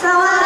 沢